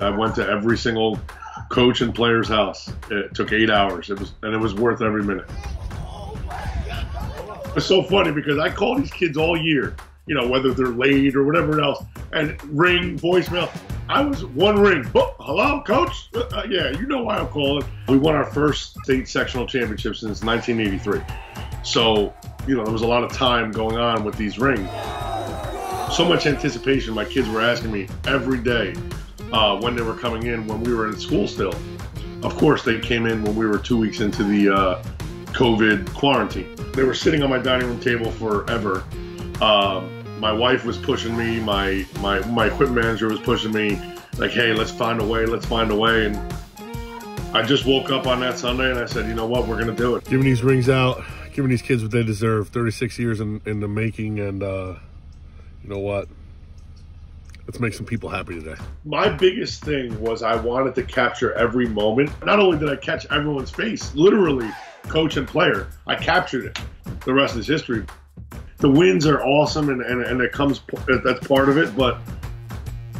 I went to every single coach and player's house. It took eight hours. It was and it was worth every minute. It's so funny because I call these kids all year, you know, whether they're late or whatever else, and ring voicemail. I was one ring. Oh, hello, coach. Uh, yeah, you know why I'm calling. We won our first state sectional championship since 1983. So, you know, there was a lot of time going on with these rings. So much anticipation. My kids were asking me every day uh, when they were coming in when we were in school still. Of course, they came in when we were two weeks into the uh, COVID quarantine. They were sitting on my dining room table forever. Um, my wife was pushing me. My my my equipment manager was pushing me. Like, hey, let's find a way. Let's find a way. And I just woke up on that Sunday and I said, you know what, we're gonna do it. Giving these rings out, giving these kids what they deserve. 36 years in, in the making, and uh, you know what? Let's make some people happy today. My biggest thing was I wanted to capture every moment. Not only did I catch everyone's face, literally, coach and player, I captured it. The rest is history. The wins are awesome, and, and, and it comes that's part of it. But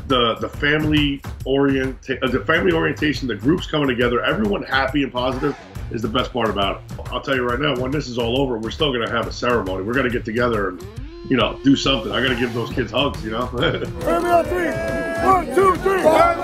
the the family orient the family orientation, the groups coming together, everyone happy and positive is the best part about it. I'll tell you right now, when this is all over, we're still gonna have a ceremony. We're gonna get together and you know, do something. I got to give those kids hugs, you know.